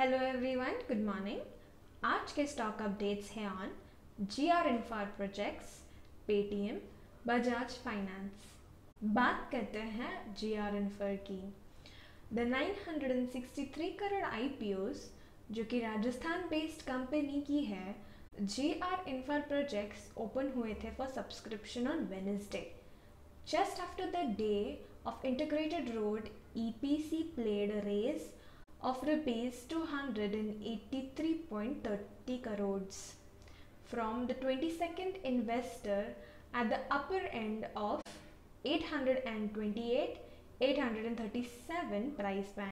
Hello everyone good morning आज के stock updates हैं on G R infra projects Paytm Bajaj finance बात करते हैं जी आर इन्फर की। द 963 करोड़ आईपीओस जो कि राजस्थान बेस्ड कंपनी की है G R infra projects open हुए थे for subscription on Wednesday just after the day of road E P C player raise of rupees 283.30 crores from the 22nd investor at the upper end of 828 837 price band